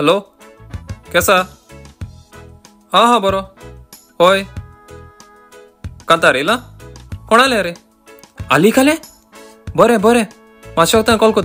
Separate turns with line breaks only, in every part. Hello? Low ಕೆರೋ ಹೋ ಕಾರ್ಲ ಕೊಣಾ ರೇ ಅಲ್ಲಿ ಕರೆ ಬರ್ರೆ ಮತ್ತ ಕೋಲ್ ಕ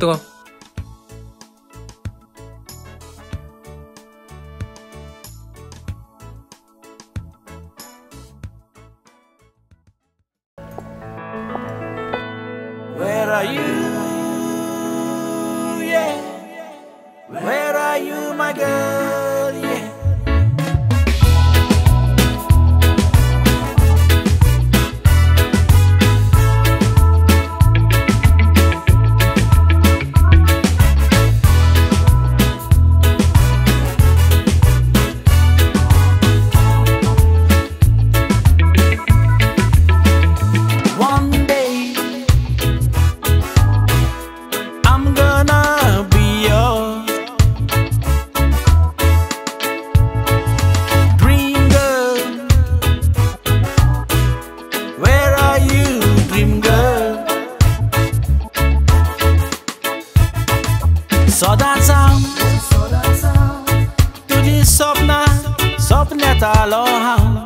Tá all around.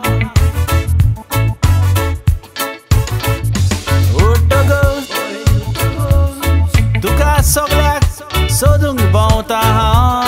Urtogo, tu caso black, so dung bom tahão.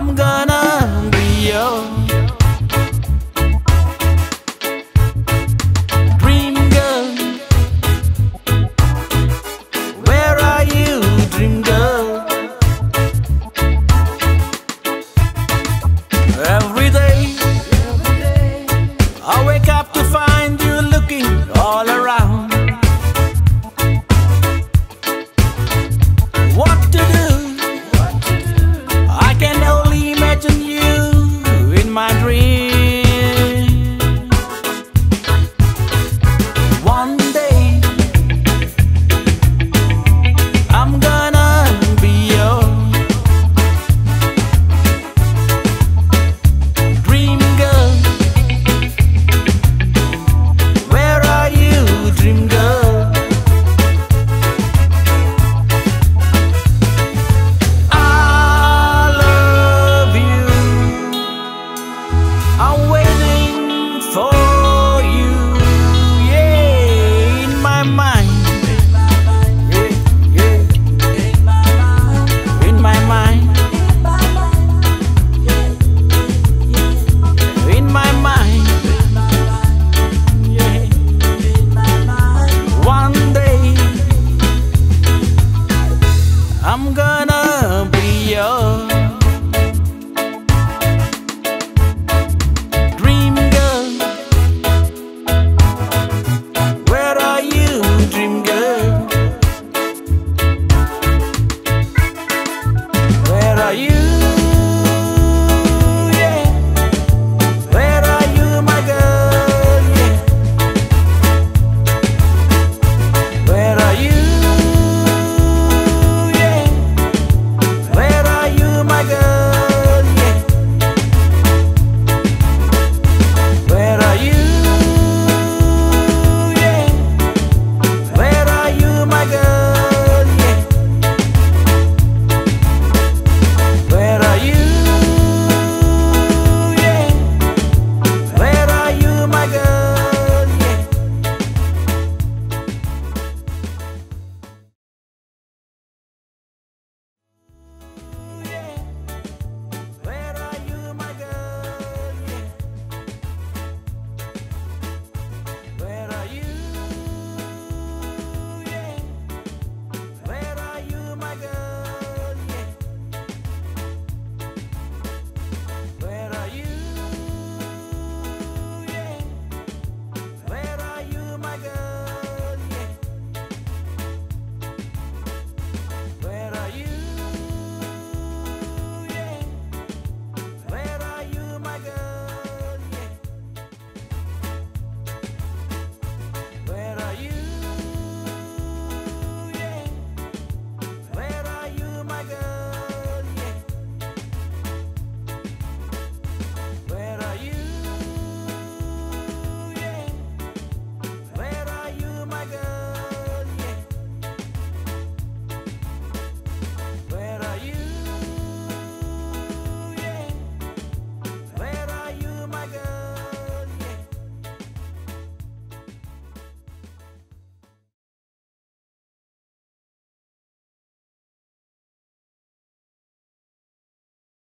I'm gonna